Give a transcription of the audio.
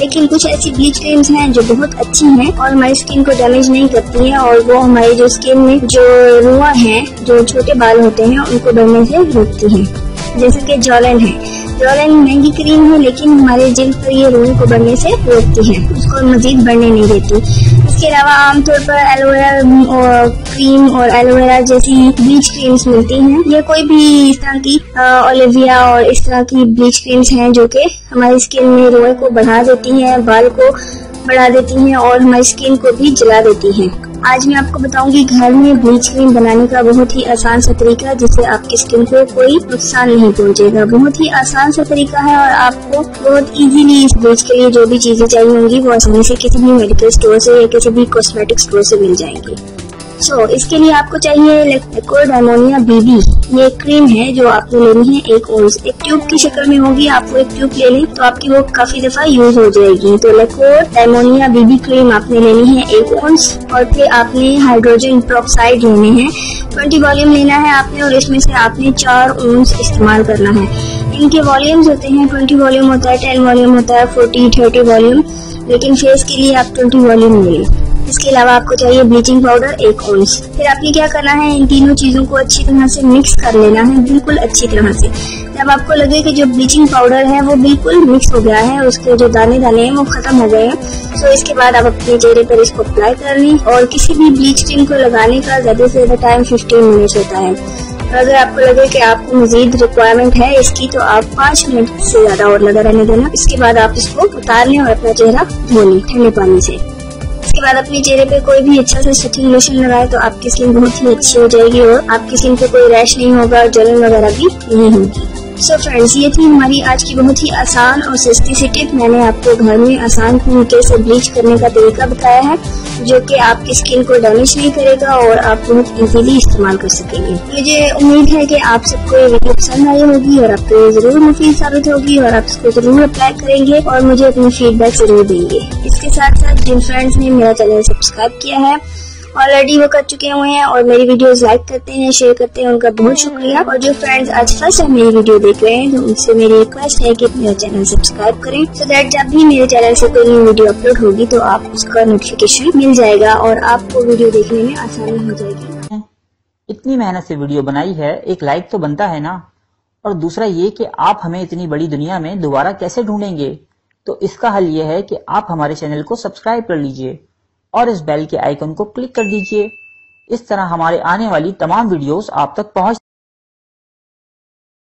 लेकिन कुछ ऐसी ब्लीच क्रीम्स हैं जो बहुत अच्छी हैं और हमारी स्किन को डैमेज नहीं करती हैं और वो हमारी जो स्किन में जो रुआ है, जो छोटे बाल होते हैं, उनको बढ़ने से रोकती है। जैसे कि जॉलन है। जॉलन महँगी क्रीम है, लेकिन हमारे जिल्द पर ये रुई को बढ़ने से रोकती है, उसको मजीद बढ़ने नहीं देती। इसके अलावा आमतौर पर एलोवेरा और क्रीम और एलोवेरा जैसी ब्लीच क्रीम्स मिलती हैं। ये कोई भी इस तरह की ओलिविया और इस तरह की ब्लीच क्रीम्स हैं जो कि हमारी स्किन में रोए को बढ़ा देती हैं, बाल को बढ़ा देती हैं और हमारी स्किन को भी जला देती हैं। आज मैं आपको बताऊँगी घर में ब्लीच क्रीम बनाने का बहुत ही आसान सा तरीका जिससे आपकी स्किन को कोई नुकसान नहीं पहुंचेगा। बहुत ही आसान सा तरीका है और आपको बहुत इजीली इस ब्लीच के लिए जो भी चीज़ें चाहिए होंगी, वो आसानी से किसी भी मेडिकल स्टोर से या किसी भी कॉस्मेटिक स्टोर से मिल जाएँगी। सो so, इसके लिए आपको चाहिए लिक्विड अमोनिया बीबी ये क्रीम है जो आपको लेनी है एक ओंस एक ट्यूब की शक्ल में होगी आप एक ट्यूब ले लें तो आपकी वो काफ़ी दफ़ा यूज़ हो जाएगी. तो लिक्विड एमोनिया बीबी क्रीम आपने लेनी है एक ओंस और फिर आपने हाइड्रोजन प्रोक्साइड लेने हैं. ट्वेंटी वॉल्यूम लेना है आपने और इसमें से आपने चार ओंस इस्तेमाल करना है. इनके वॉल्यूम्स होते हैं ट्वेंटी वॉल्यूम होता है टेन वॉल्यूम होता है फोर्टी थर्टी वॉल्यूम लेकिन फेस के लिए आप ट्वेंटी वॉल्यूम ले लें। इसके अलावा आपको चाहिए ब्लीचिंग पाउडर एक ओंस फिर आपने क्या करना है? इन तीनों चीज़ों को अच्छी तरह से मिक्स कर लेना है, बिल्कुल अच्छी तरह से. जब आपको लगे कि जो ब्लीचिंग पाउडर है, वो बिल्कुल मिक्स हो गया है, उसके जो दाने दाने हैं, वो खत्म हो गए हैं. तो इसके बाद आप अपने चेहरे पर इसको अप्लाई कर लें और किसी भी ब्लीच क्रीम को लगाने का ज़्यादा से ज़्यादा टाइम फिफ्टीन मिनट होता है. और अगर आपको लगे कि आपको मजीद रिक्वायरमेंट है इसकी तो आप पाँच मिनट से ज़्यादा और लगा रहने देना. इसके बाद आप इसको उतार लें और अपना चेहरा धो लें ठंडे पानी से. इसके बाद अपने चेहरे पे कोई भी अच्छा सा सेटिंग लोशन लगाए तो आपकी स्किन बहुत ही अच्छी हो जाएगी और आपकी स्किन पे कोई रैश नहीं होगा और जलन वगैरह भी नहीं होगी। सो so फ्रेंड्स ये थी हमारी आज की बहुत ही आसान और सस्ती सी टिप मैंने आपको घर में आसान तरीके से ब्लीच करने का तरीका बताया है, जो कि आपकी स्किन को डैमेज नहीं करेगा और आप बहुत इजीली इस्तेमाल कर सकेंगे। मुझे उम्मीद है कि आप सबको ये वीडियो पसंद आई होगी और आपको ये ज़रूर मुफीद साबित होगी और आप इसको ज़रूर अप्लाई करेंगे और मुझे अपनी फीडबैक ज़रूर देंगे। इसके साथ साथ जिन फ्रेंड्स ने मेरा चैनल सब्सक्राइब किया है ऑलरेडी वो कर चुके हुए हैं और मेरी वीडियोस लाइक करते हैं शेयर करते हैं, उनका बहुत शुक्रिया। और जो फ्रेंड्स आज फ़र्स्ट टाइम मेरी वीडियो देख रहे हैं तो उनसे मेरी रिक्वेस्ट है कि मेरा चैनल सब्सक्राइब करें। सो so दैट जब भी मेरे चैनल से कोई न्यू वीडियो अपलोड होगी तो आप उसका नोटिफिकेशन मिल जाएगा और आपको वीडियो देखने में आसानी हो जाएगी। इतनी मेहनत से वीडियो बनाई है, एक लाइक तो बनता है ना। और दूसरा ये कि आप हमें इतनी बड़ी दुनिया में दोबारा कैसे ढूंढेंगे? तो इसका हल ये है कि आप हमारे चैनल को सब्सक्राइब कर लीजिए। और इस बेल के आइकन को क्लिक कर दीजिए। इस तरह हमारे आने वाली तमाम वीडियोस आप तक पहुँच